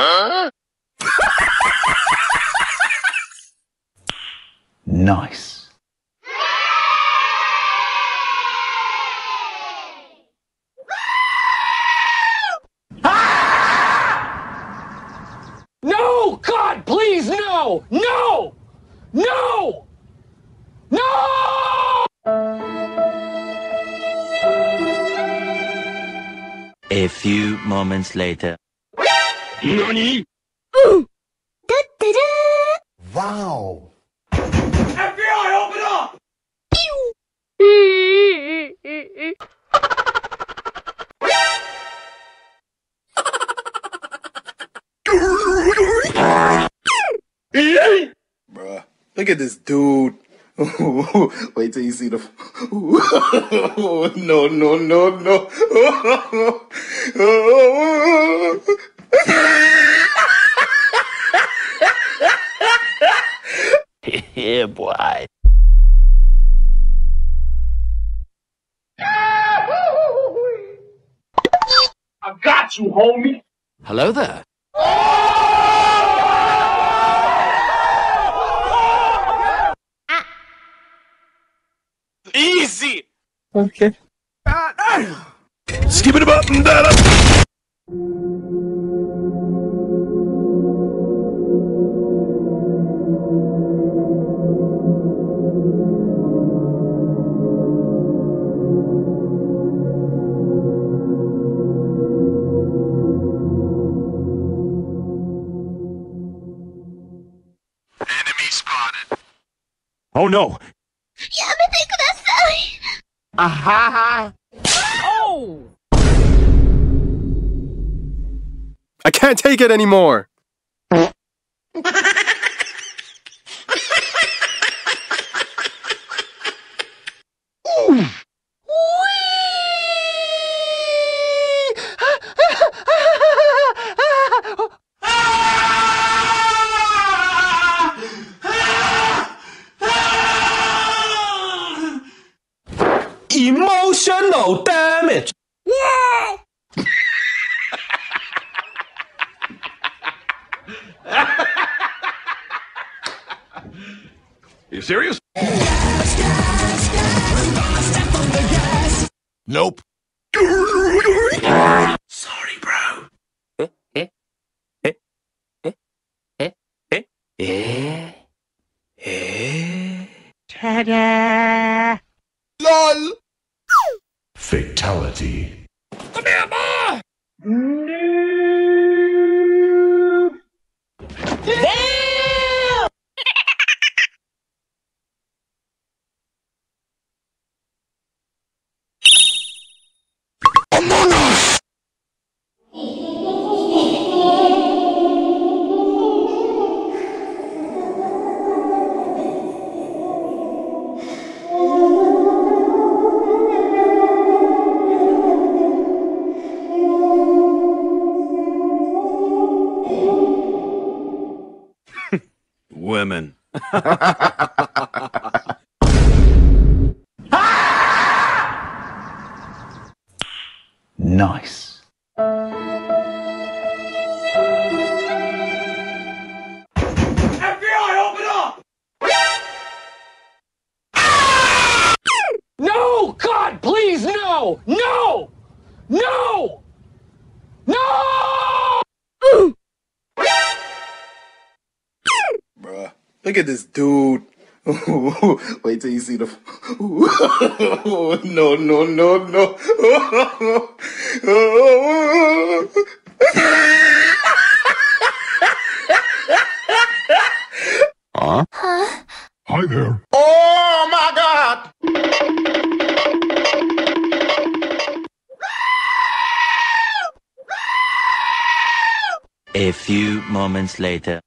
Huh? nice. No! God, please, no! No! No! No! A few moments later. NANI? Wow. FBI, open up! Bruh, look at this dude. Wait till you see the. no, no, no, no. yeah, boy. I got you, homie! Hello there. Easy! Okay. Ah, ah. Skip it up and down. Enemy Oh no! やめてください Aha! I can't take it anymore. Emotional damage! You serious? Nope. Sorry, bro. Huh? Eh? Eh? Eh? Eh? Yeah. Lol. Fatality. Women. Nice. FBI, open up! No! God, please, no! No! No! No! Look at this dude. Wait till you see the. no, no, no, no. Hi there. oh my god! A few moments later.